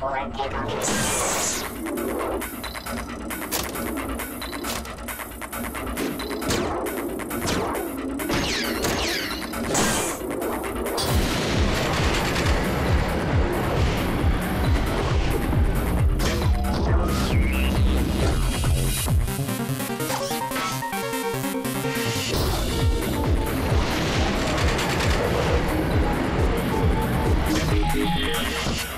Thank Domination!